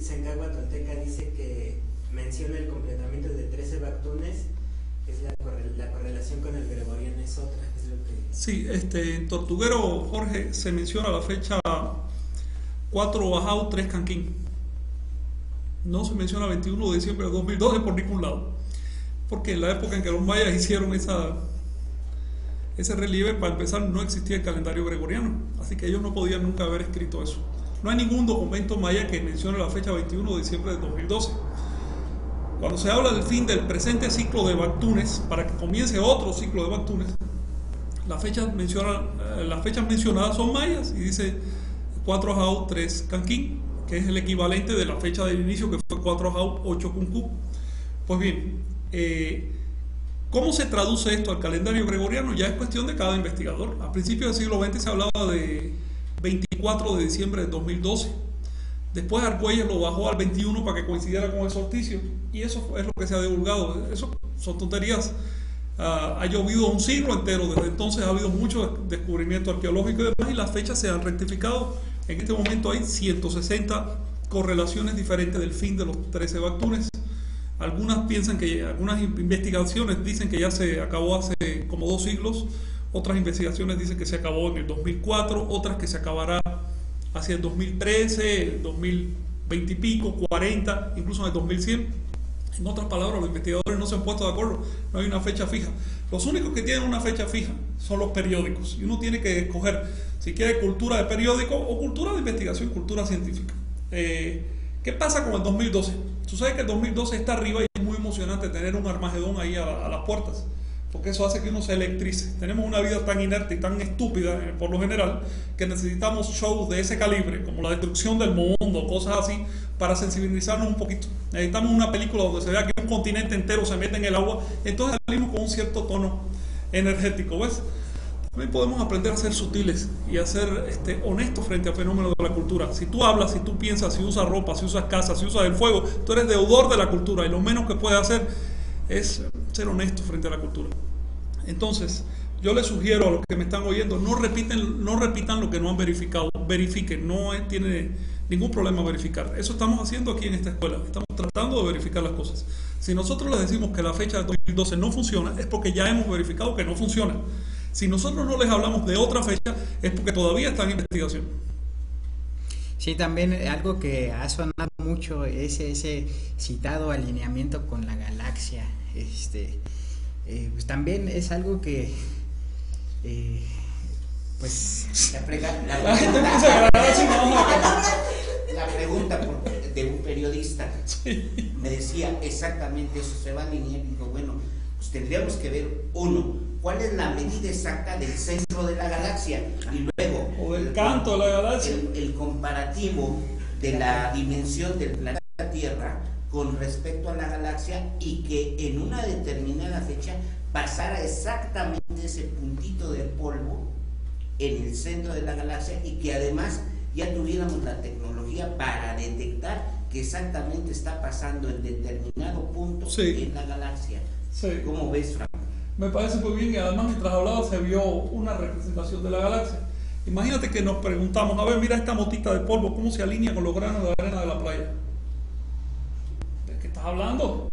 Sencagua Tolteca dice que menciona el completamiento de 13 bactunes, es la, la, correlación con el gregoriano es otra, es lo que... Sí, este, en Tortuguero, Jorge, se menciona la fecha 4 Bajau, 3 Canquín. No se menciona 21 de diciembre de 2012 por ningún lado. Porque en la época en que los mayas hicieron esa, ese relieve, para empezar, no existía el calendario gregoriano. Así que ellos no podían nunca haber escrito eso. No hay ningún documento maya que mencione la fecha 21 de diciembre de 2012. Cuando se habla del fin del presente ciclo de Bactunes, para que comience otro ciclo de Bactunes, las fechas, menciona, eh, las fechas mencionadas son mayas y dice 4 Jau 3 Canquín, que es el equivalente de la fecha del inicio que fue 4 Jau 8 Cuncú. Pues bien, eh, ¿cómo se traduce esto al calendario gregoriano? Ya es cuestión de cada investigador. A principios del siglo XX se hablaba de 24 de diciembre de 2012. Después Argüelles lo bajó al 21 para que coincidiera con el solsticio. Y eso es lo que se ha divulgado. Eso son tonterías Ah, ha llovido un siglo entero, desde entonces ha habido mucho descubrimiento arqueológico y demás, y las fechas se han rectificado. En este momento hay 160 correlaciones diferentes del fin de los 13 Bactunes. Algunas piensan que, algunas investigaciones dicen que ya se acabó hace como dos siglos, otras investigaciones dicen que se acabó en el 2004, otras que se acabará hacia el 2013, el 2020 y pico, 40, incluso en el 2100. En otras palabras, los investigadores no se han puesto de acuerdo, no hay una fecha fija. Los únicos que tienen una fecha fija son los periódicos y uno tiene que escoger si quiere cultura de periódico o cultura de investigación, cultura científica. Eh, ¿Qué pasa con el 2012? Tú sabes que el 2012 está arriba y es muy emocionante tener un Armagedón ahí a las puertas porque eso hace que uno se electrice. Tenemos una vida tan inerte y tan estúpida, eh, por lo general, que necesitamos shows de ese calibre, como la destrucción del mundo, cosas así, para sensibilizarnos un poquito. Necesitamos una película donde se vea que un continente entero se mete en el agua, entonces salimos con un cierto tono energético, ¿ves? También podemos aprender a ser sutiles y a ser este, honestos frente al fenómeno de la cultura. Si tú hablas, si tú piensas, si usas ropa, si usas casa, si usas el fuego, tú eres deudor de la cultura y lo menos que puedes hacer es ser honesto frente a la cultura. Entonces, yo les sugiero a los que me están oyendo, no, repiten, no repitan lo que no han verificado, verifiquen, no tiene ningún problema verificar. Eso estamos haciendo aquí en esta escuela, estamos tratando de verificar las cosas. Si nosotros les decimos que la fecha de 2012 no funciona, es porque ya hemos verificado que no funciona. Si nosotros no les hablamos de otra fecha, es porque todavía está en investigación. Sí, también algo que ha sonado mucho es ese citado alineamiento con la galaxia. Este, eh, pues también es algo que, eh, pues... La, pregunta de un periodista me decía exactamente eso, se va a alinear y digo, bueno, pues tendríamos que ver, uno, cuál es la medida exacta del centro de la galaxia y luego... O del canto de la galaxia. el comparativo de la dimensión del planeta Tierra con respecto a la galaxia y que en una determinada fecha pasara exactamente ese puntito de polvo en el centro de la galaxia y que además ya tuviéramos la tecnología para detectar que exactamente está pasando en determinado punto en la galaxia. ¿Cómo ves, Frank? Me parece muy bien y además mientras hablaba se vio una representación de la galaxia. Imagínate que nos preguntamos, a ver, mira esta motita de polvo, ¿cómo se alinea con los granos de arena de la playa? hablando?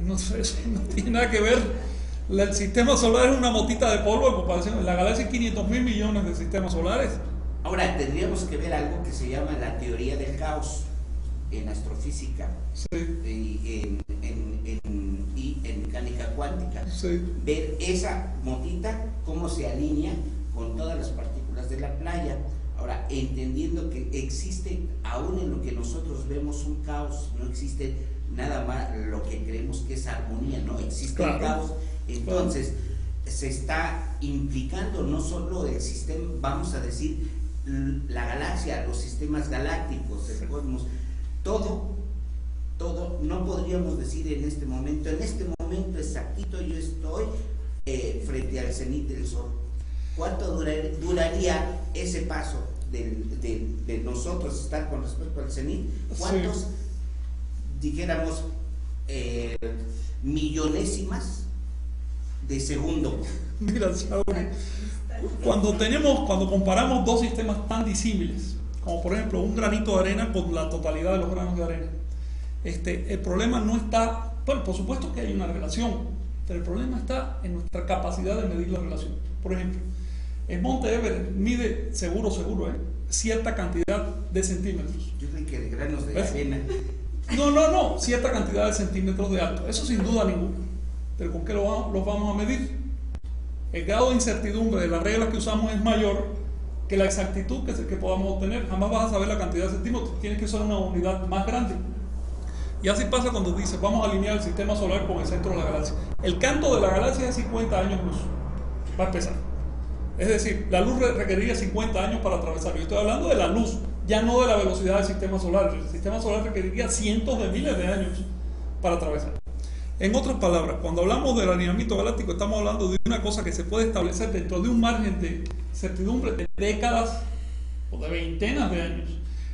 No sé, no tiene nada que ver. El sistema solar es una motita de polvo en comparación. La galaxia hay 500 mil millones de sistemas solares. Ahora, tendríamos que ver algo que se llama la teoría del caos en astrofísica y, en, mecánica cuántica. Ver esa motita, cómo se alinea con todas las partículas de la playa. Ahora, entendiendo que existe, aún en lo que nosotros vemos un caos, no existe nada más lo que creemos que es armonía, no existe un caos. Entonces, se está implicando no solo el sistema, vamos a decir, la galaxia, los sistemas galácticos, el cosmos, todo, todo, no podríamos decir en este momento, en este momento exactito yo estoy eh, frente al cenit del sol ¿Cuánto duraría ese paso de, nosotros estar con respecto al CENIT? ¿Cuántos, dijéramos, eh, millonésimas de segundo? Mira, cuando tenemos, cuando comparamos dos sistemas tan disímiles, como por ejemplo un granito de arena con la totalidad de los granos de arena. Este, el problema no está, bueno, por supuesto que hay una relación, pero el problema está en nuestra capacidad de medir la relación. Por ejemplo, el Monte Everest mide, seguro, seguro, ¿eh? cierta cantidad de centímetros. Yo que de granos de arena. No, no, no, cierta cantidad de centímetros de alto. Eso sin duda ninguna. Pero ¿con qué vamos, los vamos a medir? El grado de incertidumbre de las reglas que usamos es mayor que la exactitud que, que podamos obtener. Jamás vas a saber la cantidad de centímetros. Tienes que usar una unidad más grande. Y así pasa cuando dices, vamos a alinear el sistema solar con el centro de la galaxia. El canto de la galaxia es 50 años luz. Va a empezar. Es decir, la luz requeriría 50 años para atravesar. Yo estoy hablando de la luz, ya no de la velocidad del sistema solar. El sistema solar requeriría cientos de miles de años para atravesar. En otras palabras, cuando hablamos del alineamiento galáctico, estamos hablando de una cosa que se puede establecer dentro de un margen de certidumbre de décadas o de veintenas de años.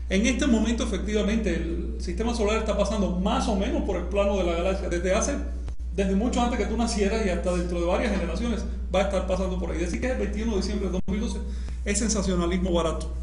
En este momento, efectivamente, el sistema solar está pasando más o menos por el plano de la galaxia. Desde hace, desde mucho antes que tú nacieras y hasta dentro de varias generaciones, va a estar pasando por ahí. Decir que el 21 de diciembre de 2012 es sensacionalismo barato.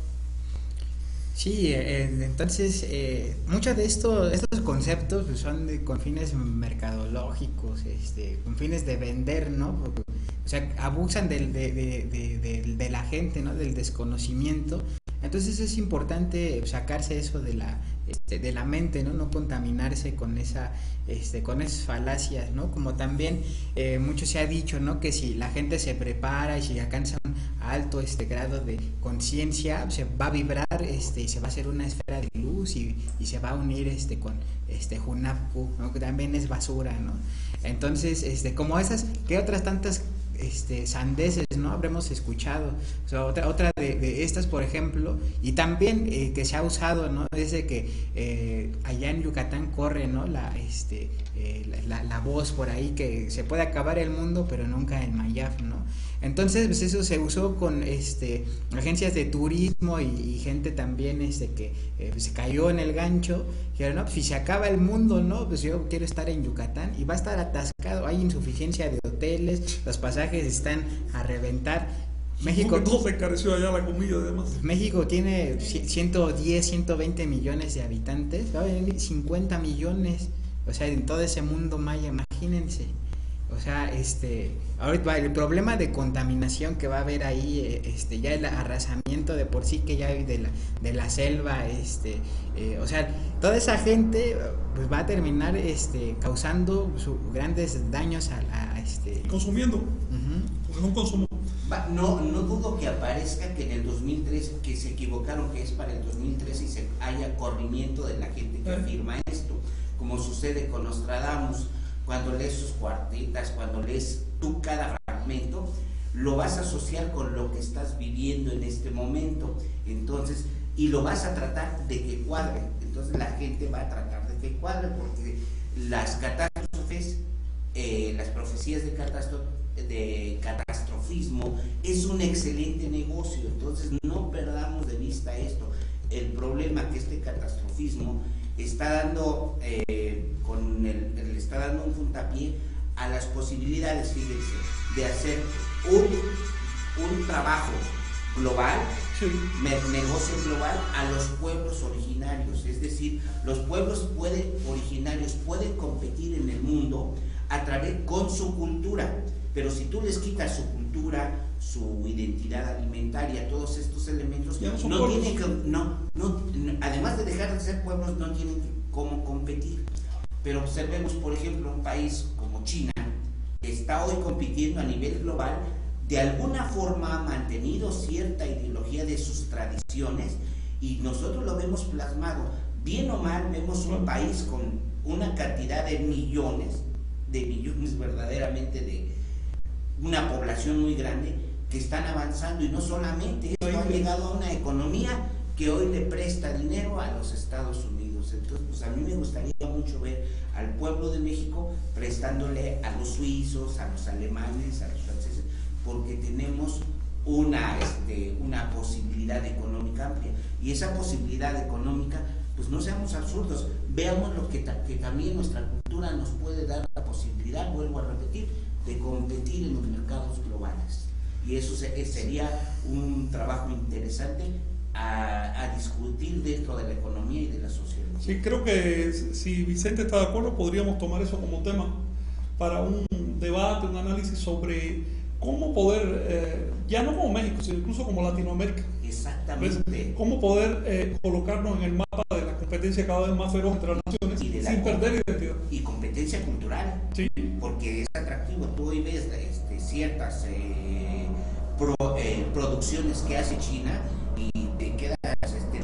Sí, eh, entonces eh, muchos de estos, estos conceptos pues, son de, con fines mercadológicos, este, con fines de vender, ¿no? o sea, abusan del, de, de, de, la gente, ¿no? Del desconocimiento. Entonces es importante sacarse eso de la, este, de la mente, ¿no? No contaminarse con esa, este, con esas falacias, ¿no? Como también eh, mucho se ha dicho, ¿no? Que si la gente se prepara y si alcanza un alto este grado de conciencia, se va a vibrar, este, y se va a hacer una esfera de luz y, y se va a unir este con este Junapku, ¿no? Que también es basura, ¿no? Entonces, este, como esas, ¿qué otras tantas este, sandeces, ¿no? Habremos escuchado. otra otra de, estas, por ejemplo, y también eh, que se ha usado, ¿no? Desde que eh, allá en Yucatán corre, ¿no? La, este, eh, la, voz por ahí que se puede acabar el mundo, pero nunca el Mayaf, ¿no? Entonces, pues eso se usó con este, agencias de turismo y, gente también este, que pues, se cayó en el gancho. Dijeron, no, pues si se acaba el mundo, ¿no? Pues yo quiero estar en Yucatán y va a estar atascado. Hay insuficiencia de hoteles, los pasajes están a reventar. México todo se encareció allá la comida además. México tiene 110, 120 millones de habitantes, va a venir 50 millones, o sea, en todo ese mundo maya, imagínense. O sea, este, ahorita el problema de contaminación que va a haber ahí, eh, este, ya el arrasamiento de por sí que ya hay de la, de la selva, este, eh, o sea, toda esa gente pues va a terminar este, causando grandes daños a, este consumiendo, porque es un consumo. No, no dudo que aparezca que en el 2003, que se equivocaron, que es para el 2003 y se haya corrimiento de la gente que eh. afirma esto, como sucede con Nostradamus cuando lees sus cuartetas, cuando lees tú cada fragmento, lo vas a asociar con lo que estás viviendo en este momento. Entonces, y lo vas a tratar de que cuadre. Entonces la gente va a tratar de que cuadre porque las catástrofes, eh, las profecías de, de catastrofismo es un excelente negocio. Entonces no perdamos de vista esto. El problema que este catastrofismo está dando, eh, con el, dando un puntapié a las posibilidades, fíjense, de hacer un, un trabajo global, negocio global a los pueblos originarios. Es decir, los pueblos pueden, originarios pueden competir en el mundo a través con su cultura, pero si tú les quitas su cultura, su identidad alimentaria, todos estos elementos, no, tienen que, no, no, además de dejar de ser pueblos, no tienen cómo competir. Pero observemos, por ejemplo, un país como China, que está hoy compitiendo a nivel global, de alguna forma ha mantenido cierta ideología de sus tradiciones y nosotros lo vemos plasmado. Bien o mal, vemos un país con una cantidad de millones, de millones verdaderamente de una población muy grande, que están avanzando y no solamente esto ha llegado a una economía que hoy le presta dinero a los Estados Unidos. Entonces, pues a mí me gustaría mucho ver al pueblo de México prestándole a los suizos, a los alemanes, a los franceses, porque tenemos una, este, una posibilidad económica amplia. Y esa posibilidad económica, pues no seamos absurdos, veamos lo que, que también nuestra cultura nos puede dar la posibilidad, vuelvo a repetir, de competir en los mercados globales y eso sería un trabajo interesante a, a discutir dentro de la economía y de la sociedad. Sí, creo que si Vicente está de acuerdo, podríamos tomar eso como tema para un debate, un análisis sobre cómo poder, eh, ya no como México, sino incluso como Latinoamérica, Exactamente. cómo poder eh, colocarnos en el mapa de la competencia cada vez más feroz entre las naciones Y de la sin perder identidad. Y competencia cultural. Sí, porque es atractivo. Tú hoy ves este, ciertas eh, pro- eh, producciones que hace China y te quedas este,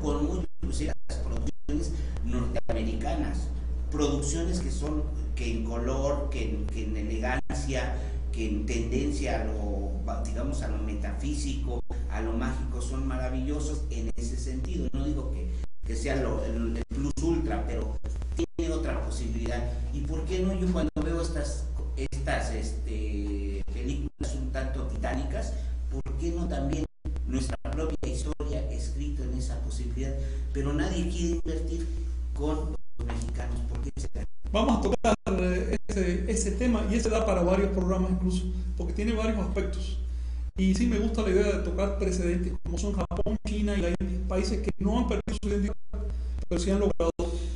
con muy inclusive las producciones norteamericanas. Producciones que son, que en color, que en, elegancia, que en tendencia a lo, digamos, a lo metafísico, a lo mágico, son maravillosos en ese sentido. No digo que, que sea lo- el plus ultra, pero tiene otra posibilidad. ¿Y por qué no yo cuando veo estas, estas este, películas un tanto titánicas, por qué no también nuestra propia historia escrito en esa posibilidad? Pero nadie quiere invertir con los mexicanos. ¿Por qué será? vamos a tocar eh, ese, ese tema y ese da para varios programas incluso, porque tiene varios aspectos. Y sí me gusta la idea de tocar precedentes como son Japón, China y países que no han perdido su identidad, pero sí han logrado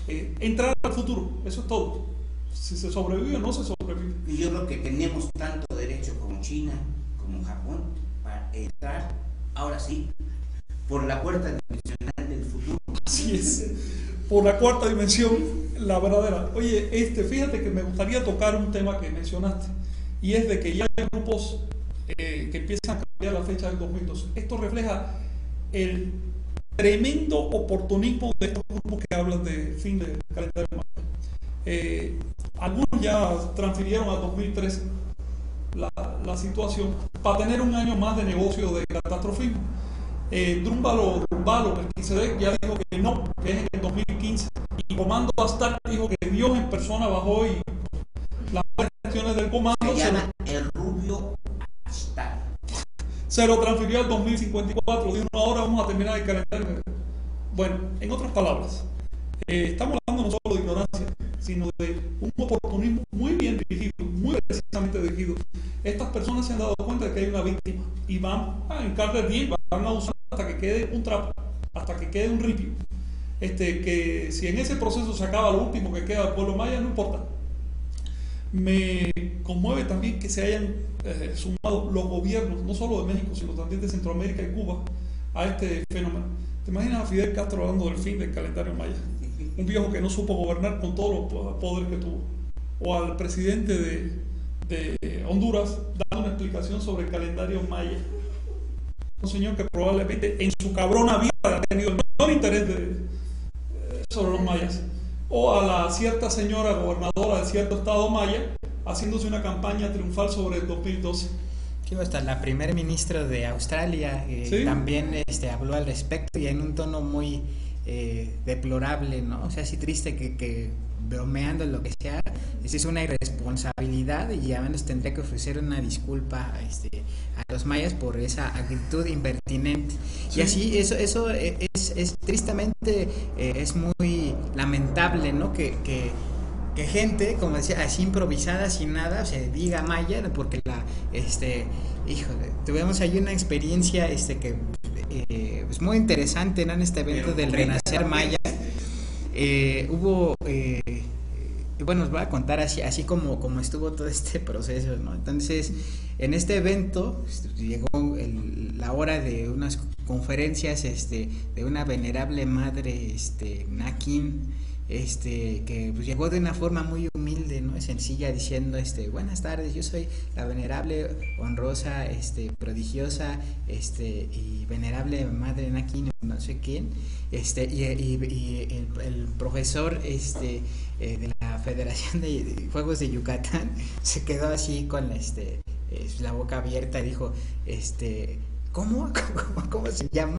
eh, entrar al futuro. Eso es todo. Si se sobrevive o no se sobrevive. Y yo creo que tenemos tanto derecho como China, como Japón, para entrar, ahora sí, por la puerta dimensional. Así es. Por la cuarta dimensión, la verdadera. Oye, este, fíjate que me gustaría tocar un tema que mencionaste, y es de que ya hay grupos eh, que empiezan a cambiar la fecha del 2012. Esto refleja el tremendo oportunismo de estos grupos que hablan de fin de calendario. Eh, algunos ya transfirieron a 2013 la, la situación para tener un año más de negocio de catastrofismo. Eh, Drúmbalo, Drúmbalo, el Melquisedec ya dijo que no, que es en el 2015. Y Comando Astar dijo que Dios en persona bajó y las gestiones del comando Se se lo, llama el rubio Ashtar. se lo transfirió al 2054. De una hora vamos a terminar el calendario. Bueno, en otras palabras, eh, estamos hablando no solo de ignorancia, sino de un oportunismo muy bien dirigido, muy precisamente dirigido. Estas personas se han dado cuenta de que hay una víctima y van a encargar bien, van a usar hasta que quede un trapo, hasta que quede un ripio. Este, que si en ese proceso se acaba lo último que queda del pueblo maya, no importa. Me conmueve también que se hayan eh, sumado los gobiernos, no solo de México, sino también de Centroamérica y Cuba, a este fenómeno. ¿Te imaginas a Fidel Castro hablando del fin del calendario maya? Un viejo que no supo gobernar con todos los po- poderes que tuvo. O al presidente de, de Honduras dando una explicación sobre el calendario maya. Un señor que probablemente en su cabrona vida ha tenido el menor interés de, eh, sobre los mayas. O a la cierta señora gobernadora de cierto estado maya haciéndose una campaña triunfal sobre el 2012. Sí, hasta la primer ministra de Australia eh, Sí. también este, habló al respecto y en un tono muy eh, deplorable, ¿no? O sea, así triste que, que bromeando lo que sea, esa es una irresponsabilidad y ya menos tendría que ofrecer una disculpa este, a los mayas por esa actitud impertinente. Sí. Y así, eso, eso es, es tristemente, eh, es muy lamentable, ¿no? Que, que, que gente, como decía, así improvisada, sin nada, o sea, diga maya, porque la, este, híjole, tuvimos ahí una experiencia, este, que, eh, pues muy interesante, ¿no? En este evento Pero del Renacer. Maya, eh, hubo, eh, bueno, os voy a contar así, así como, como estuvo todo este proceso, ¿no? Entonces, en este evento este, llegó el- la hora de unas conferencias, este, de una venerable madre, este, Nakin, este, que pues, llegó de una forma muy humilde, ¿no? Sencilla, diciendo, este, buenas tardes, yo soy la venerable, honrosa, este, prodigiosa, este, y venerable madre Nakin, no sé quién, este, y, y- y el, profesor, este, eh, de la Federación de, Juegos de Yucatán, se quedó así con este, eh, la boca abierta y dijo, este, ¿cómo? ¿Cómo, cómo se llama?